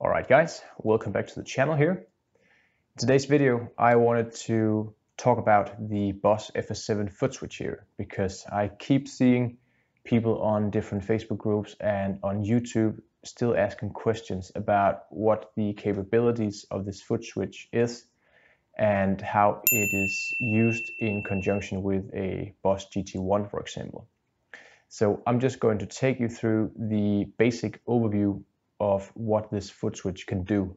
Alright guys, welcome back to the channel here. In today's video I wanted to talk about the Boss FS7 foot switch here because I keep seeing people on different Facebook groups and on YouTube still asking questions about what the capabilities of this foot switch is and how it is used in conjunction with a Boss GT1 for example. So I'm just going to take you through the basic overview of what this foot switch can do.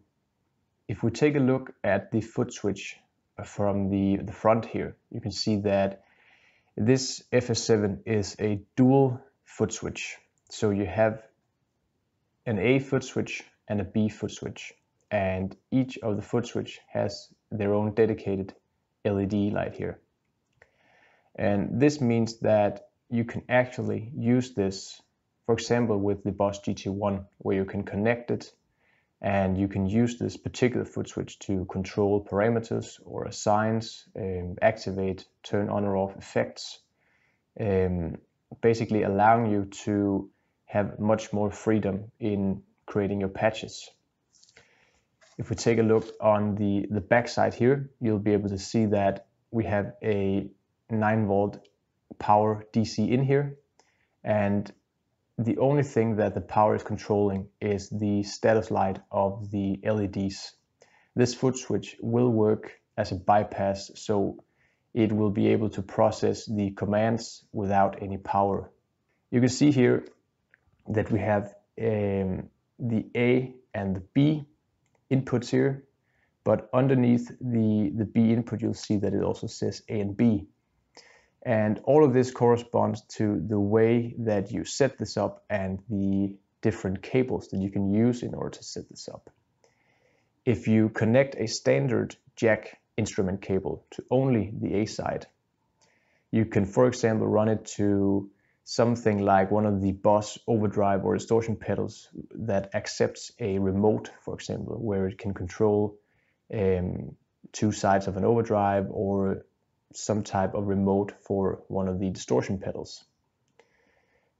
If we take a look at the foot switch uh, from the, the front here, you can see that this FS7 is a dual foot switch. So you have an A foot switch and a B foot switch. And each of the foot switch has their own dedicated LED light here. And this means that you can actually use this for example, with the Boss GT1, where you can connect it and you can use this particular foot switch to control parameters or assigns, um, activate, turn on or off effects, um, basically allowing you to have much more freedom in creating your patches. If we take a look on the, the back side here, you'll be able to see that we have a 9 volt power DC in here and the only thing that the power is controlling is the status light of the LEDs. This foot switch will work as a bypass, so it will be able to process the commands without any power. You can see here that we have um, the A and the B inputs here, but underneath the, the B input, you'll see that it also says A and B. And all of this corresponds to the way that you set this up and the different cables that you can use in order to set this up. If you connect a standard jack instrument cable to only the A side, you can, for example, run it to something like one of the Boss overdrive or distortion pedals that accepts a remote, for example, where it can control um, two sides of an overdrive or some type of remote for one of the distortion pedals.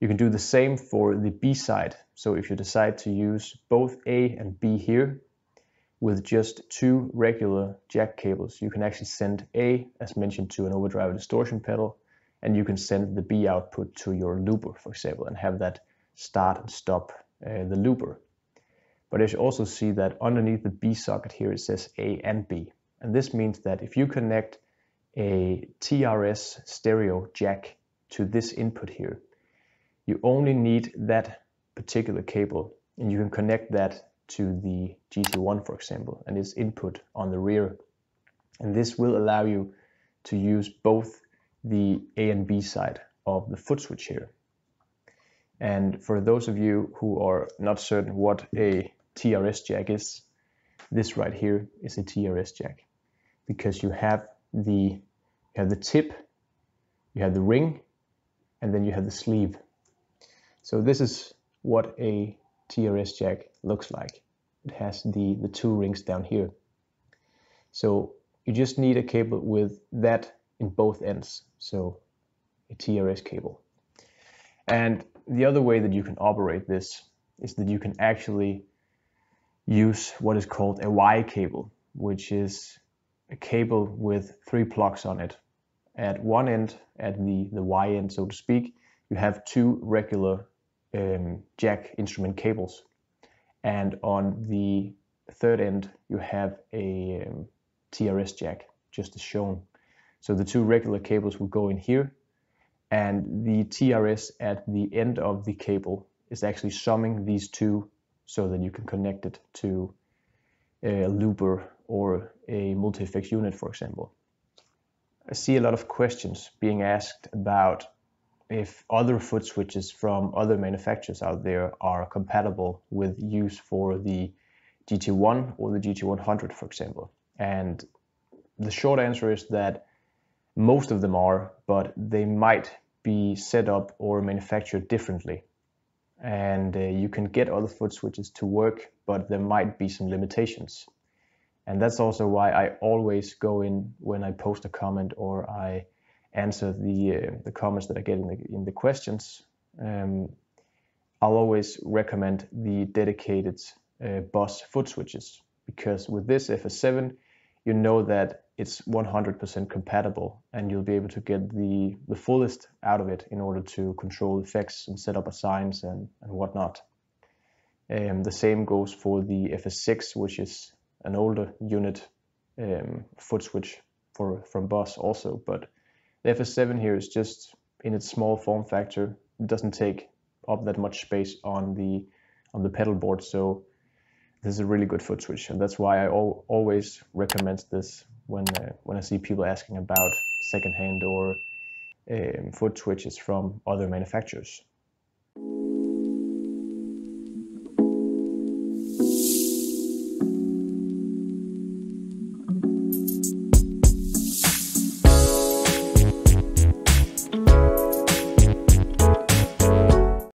You can do the same for the B side. So if you decide to use both A and B here with just two regular jack cables, you can actually send A, as mentioned, to an overdrive distortion pedal, and you can send the B output to your looper, for example, and have that start and stop uh, the looper. But as you also see that underneath the B socket here, it says A and B. And this means that if you connect a TRS stereo jack to this input here. You only need that particular cable and you can connect that to the GT1 for example and its input on the rear. And this will allow you to use both the A and B side of the foot switch here. And for those of you who are not certain what a TRS jack is, this right here is a TRS jack because you have the you have the tip, you have the ring, and then you have the sleeve. So this is what a TRS jack looks like. It has the, the two rings down here. So you just need a cable with that in both ends. So a TRS cable. And the other way that you can operate this is that you can actually use what is called a Y cable, which is a cable with three plugs on it. At one end, at the, the Y end, so to speak, you have two regular um, jack instrument cables. And on the third end, you have a um, TRS jack, just as shown. So the two regular cables will go in here, and the TRS at the end of the cable is actually summing these two so that you can connect it to a looper or a multi-effects unit, for example. I see a lot of questions being asked about if other foot switches from other manufacturers out there are compatible with use for the GT1 or the GT100, for example. And the short answer is that most of them are, but they might be set up or manufactured differently. And uh, you can get other foot switches to work, but there might be some limitations. And that's also why I always go in when I post a comment or I answer the uh, the comments that I get in the in the questions. Um, I'll always recommend the dedicated uh, Boss foot switches because with this FS7 you know that it's 100% compatible and you'll be able to get the, the fullest out of it in order to control effects and set up assigns and, and whatnot. Um, the same goes for the FS6 which is an older unit um, foot switch for from Boss also but the FS7 here is just in its small form factor it doesn't take up that much space on the on the pedal board so this is a really good foot switch and that's why I al always recommend this when uh, when I see people asking about secondhand or um, foot switches from other manufacturers.